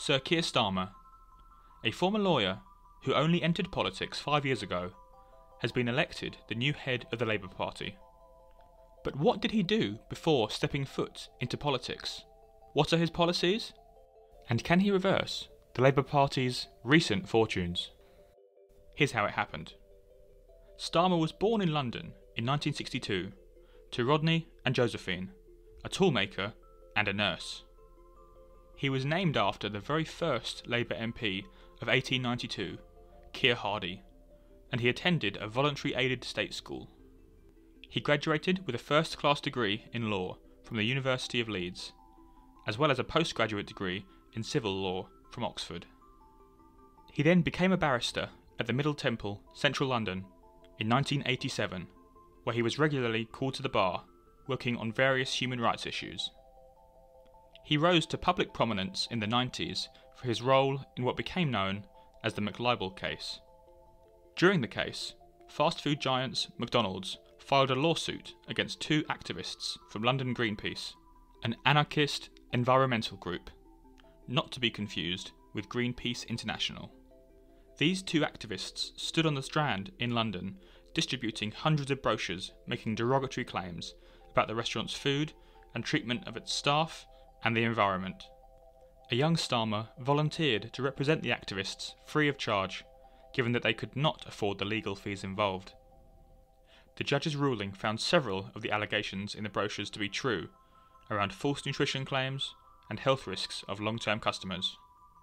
Sir Keir Starmer, a former lawyer who only entered politics five years ago, has been elected the new head of the Labour Party. But what did he do before stepping foot into politics? What are his policies? And can he reverse the Labour Party's recent fortunes? Here's how it happened. Starmer was born in London in 1962 to Rodney and Josephine, a toolmaker and a nurse. He was named after the very first Labour MP of 1892, Keir Hardie, and he attended a voluntary aided state school. He graduated with a first class degree in law from the University of Leeds, as well as a postgraduate degree in civil law from Oxford. He then became a barrister at the Middle Temple, Central London, in 1987, where he was regularly called to the bar, working on various human rights issues. He rose to public prominence in the 90s for his role in what became known as the McLibel case. During the case, fast food giants McDonald's filed a lawsuit against two activists from London Greenpeace, an anarchist environmental group, not to be confused with Greenpeace International. These two activists stood on the Strand in London distributing hundreds of brochures making derogatory claims about the restaurant's food and treatment of its staff and the environment. A young Starmer volunteered to represent the activists free of charge, given that they could not afford the legal fees involved. The judge's ruling found several of the allegations in the brochures to be true, around false nutrition claims and health risks of long term customers,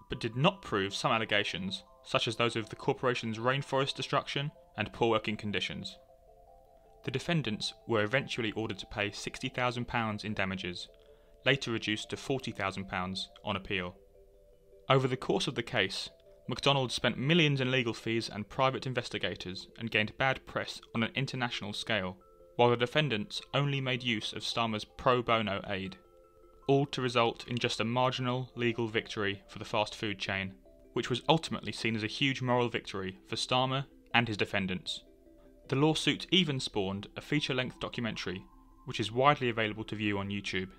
but did not prove some allegations, such as those of the corporation's rainforest destruction and poor working conditions. The defendants were eventually ordered to pay £60,000 in damages later reduced to £40,000 on appeal. Over the course of the case, McDonald's spent millions in legal fees and private investigators and gained bad press on an international scale, while the defendants only made use of Starmer's pro bono aid, all to result in just a marginal legal victory for the fast food chain, which was ultimately seen as a huge moral victory for Starmer and his defendants. The lawsuit even spawned a feature length documentary, which is widely available to view on YouTube.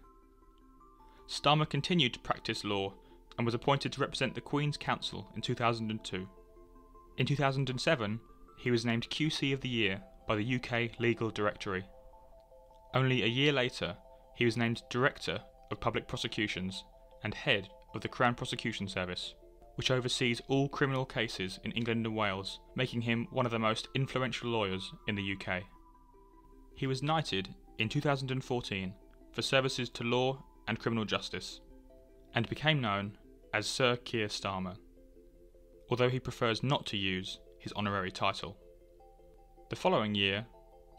Starmer continued to practice law and was appointed to represent the Queen's Counsel in 2002. In 2007, he was named QC of the Year by the UK Legal Directory. Only a year later, he was named Director of Public Prosecutions and Head of the Crown Prosecution Service, which oversees all criminal cases in England and Wales, making him one of the most influential lawyers in the UK. He was knighted in 2014 for services to law and criminal justice, and became known as Sir Keir Starmer, although he prefers not to use his honorary title. The following year,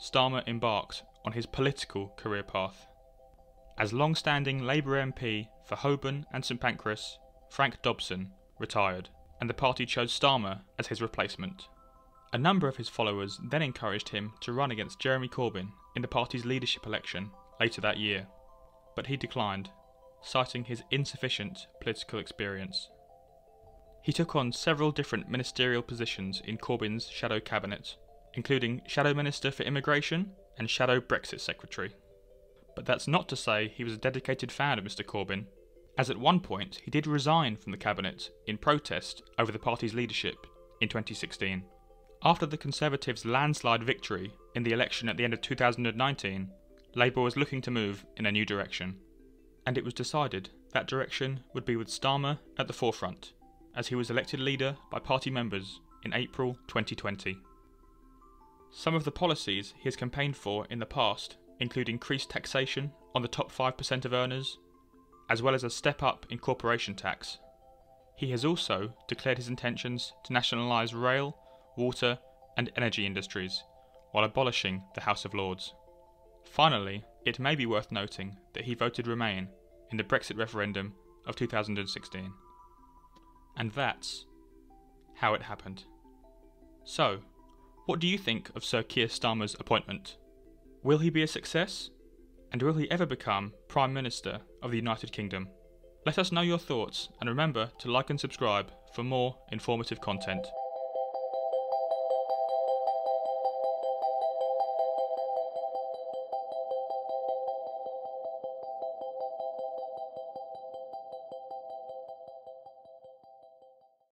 Starmer embarked on his political career path. As long standing Labour MP for Holborn and St Pancras, Frank Dobson retired, and the party chose Starmer as his replacement. A number of his followers then encouraged him to run against Jeremy Corbyn in the party's leadership election later that year but he declined, citing his insufficient political experience. He took on several different ministerial positions in Corbyn's shadow cabinet, including Shadow Minister for Immigration and Shadow Brexit Secretary. But that's not to say he was a dedicated fan of Mr Corbyn, as at one point he did resign from the cabinet in protest over the party's leadership in 2016. After the Conservatives' landslide victory in the election at the end of 2019, Labour was looking to move in a new direction, and it was decided that direction would be with Starmer at the forefront, as he was elected leader by party members in April 2020. Some of the policies he has campaigned for in the past include increased taxation on the top 5% of earners, as well as a step up in corporation tax. He has also declared his intentions to nationalise rail, water, and energy industries while abolishing the House of Lords. Finally, it may be worth noting that he voted Remain in the Brexit referendum of 2016. And that's how it happened. So, what do you think of Sir Keir Starmer's appointment? Will he be a success? And will he ever become Prime Minister of the United Kingdom? Let us know your thoughts and remember to like and subscribe for more informative content.